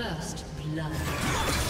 First blood.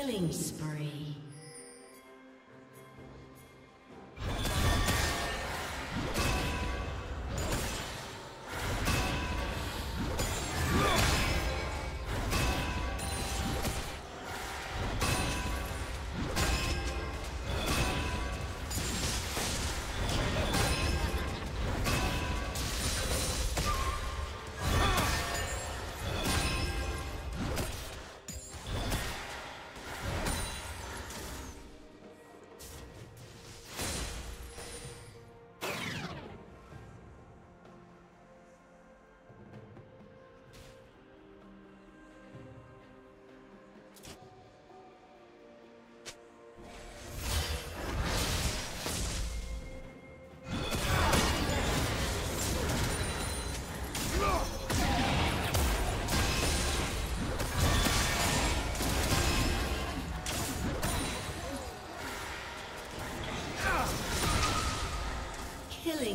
Killing spree.